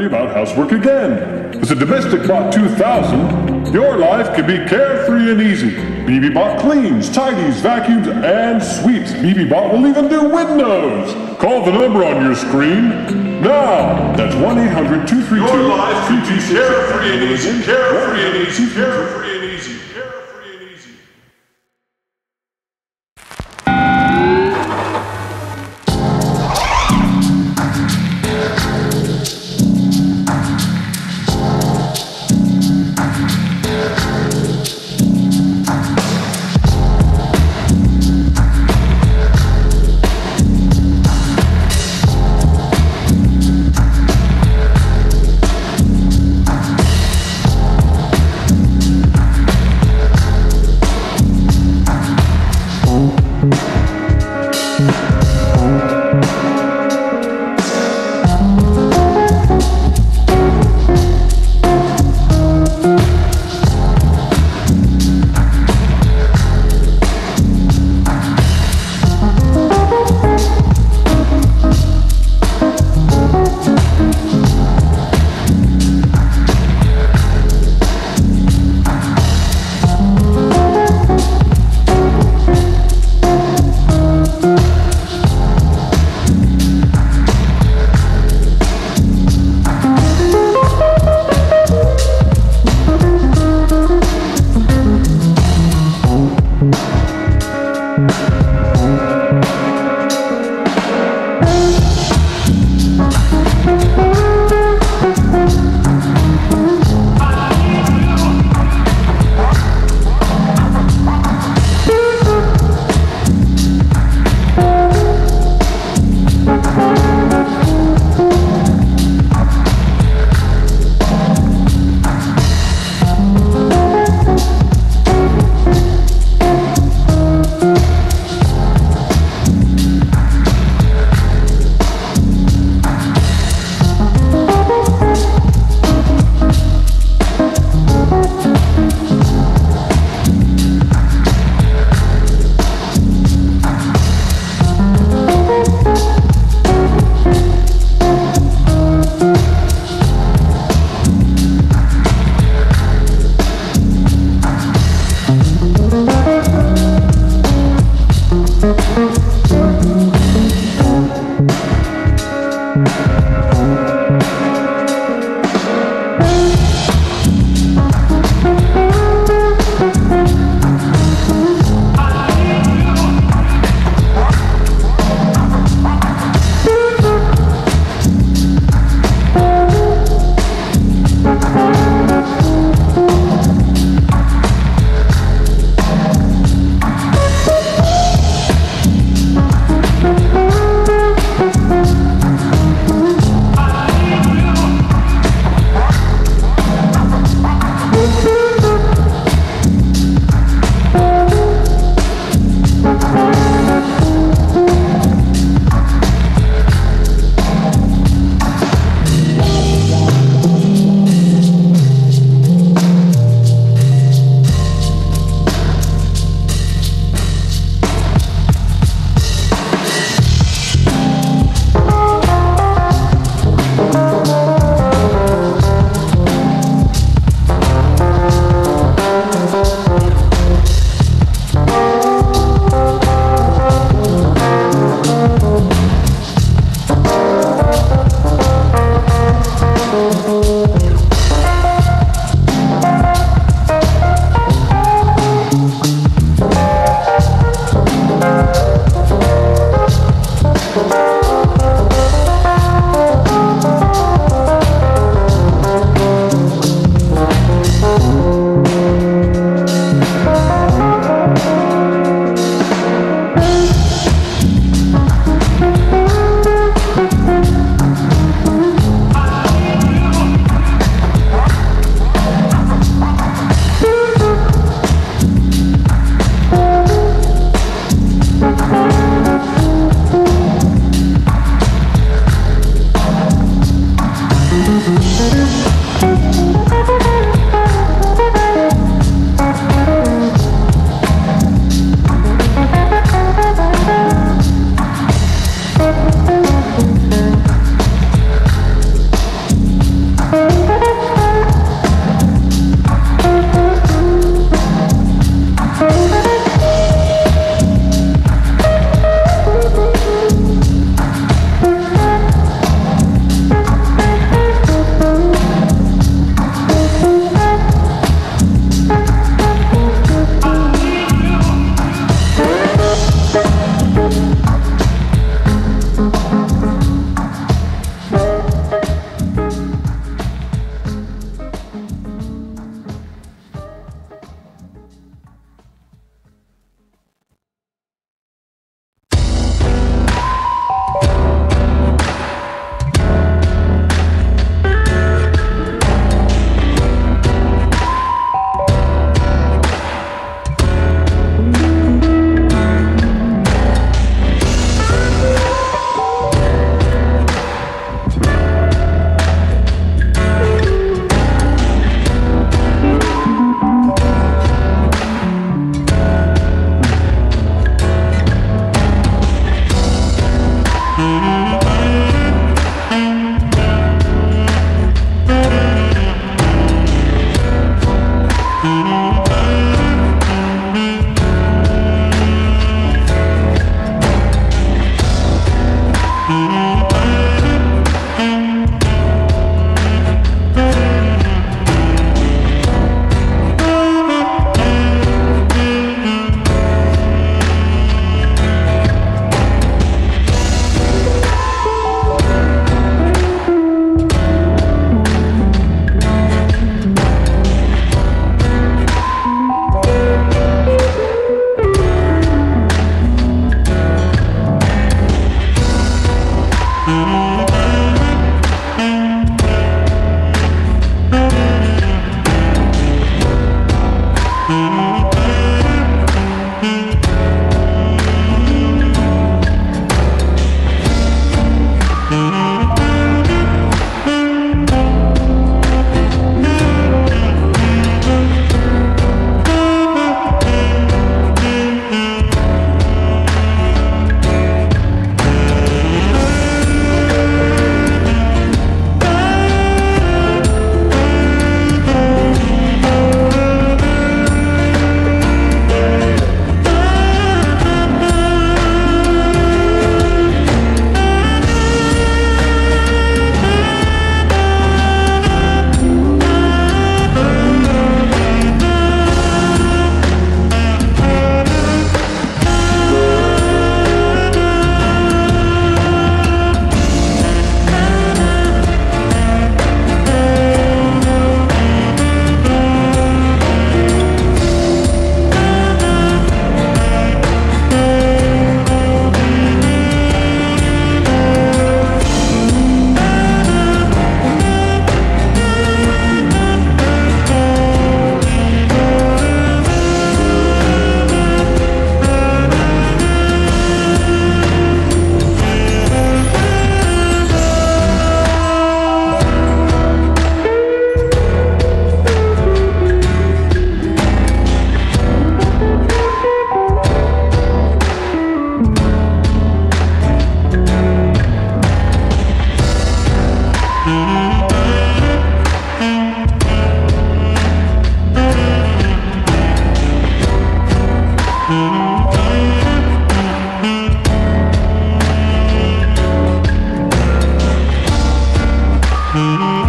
worry about housework again. With the Domestic Bot 2000, your life can be carefree and easy. BB-Bot cleans, tidies, vacuums, and sweeps. BB-Bot will even do windows. Call the number on your screen now. That's 1-800-232... Your life can be carefree and easy, carefree and easy, carefree and easy, carefree Mm-hmm.